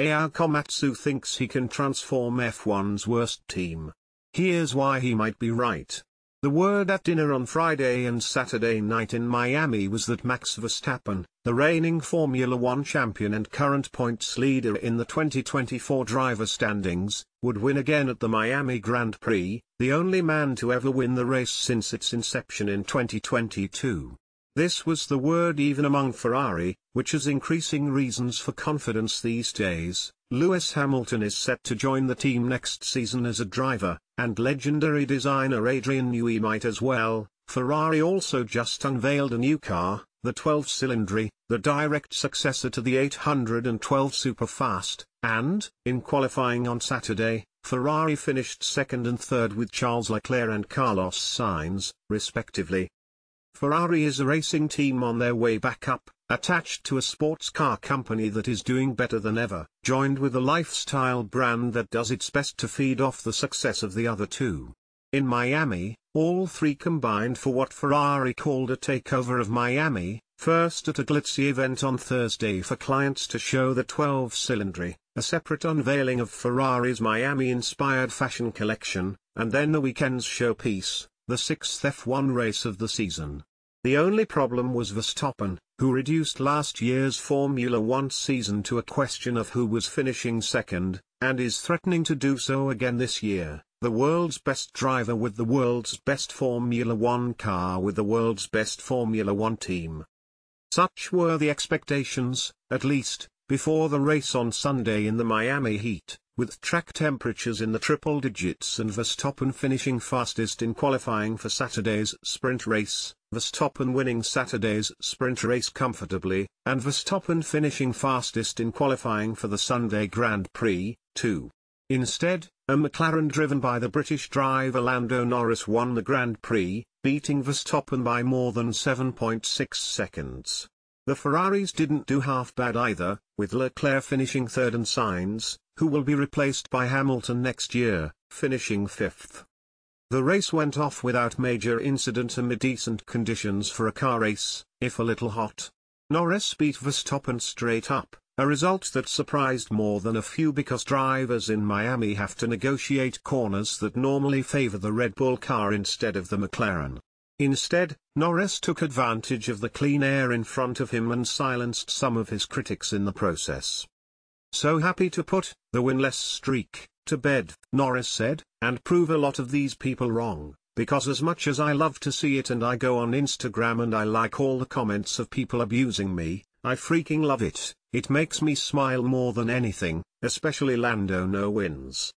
Ayao Komatsu thinks he can transform F1's worst team. Here's why he might be right. The word at dinner on Friday and Saturday night in Miami was that Max Verstappen, the reigning Formula One champion and current points leader in the 2024 driver standings, would win again at the Miami Grand Prix, the only man to ever win the race since its inception in 2022. This was the word even among Ferrari, which has increasing reasons for confidence these days. Lewis Hamilton is set to join the team next season as a driver, and legendary designer Adrian Newey might as well. Ferrari also just unveiled a new car, the 12Cilindri, the direct successor to the 812 Superfast, and, in qualifying on Saturday, Ferrari finished second and third with Charles Leclerc and Carlos Sainz, respectively. Ferrari is a racing team on their way back up, attached to a sports car company that is doing better than ever, joined with a lifestyle brand that does its best to feed off the success of the other two. In Miami, all three combined for what Ferrari called a takeover of Miami, first at a glitzy event on Thursday for clients to show the 12Cilindri, a separate unveiling of Ferrari's Miami-inspired fashion collection, and then the weekend's showpiece, the sixth F1 race of the season. The only problem was Verstappen, who reduced last year's Formula One season to a question of who was finishing second, and is threatening to do so again this year, the world's best driver with the world's best Formula One car with the world's best Formula One team. Such were the expectations, at least, before the race on Sunday in the Miami heat, with track temperatures in the triple digits and Verstappen finishing fastest in qualifying for Saturday's sprint race, Verstappen winning Saturday's sprint race comfortably, and Verstappen finishing fastest in qualifying for the Sunday Grand Prix, too. Instead, a McLaren driven by the British driver Lando Norris won the Grand Prix, beating Verstappen by more than 7.6 seconds. The Ferraris didn't do half bad either, with Leclerc finishing third and Sainz, who will be replaced by Hamilton next year, finishing fifth. The race went off without major incident amid decent conditions for a car race, if a little hot. Norris beat Verstappen straight up, a result that surprised more than a few because drivers in Miami have to negotiate corners that normally favor the Red Bull car instead of the McLaren. Instead, Norris took advantage of the clean air in front of him and silenced some of his critics in the process. So happy to put the winless streak to bed, Norris said, and prove a lot of these people wrong, because as much as I love to see it and I go on Instagram and I like all the comments of people abusing me, I freaking love it, it makes me smile more than anything, especially Lando no wins.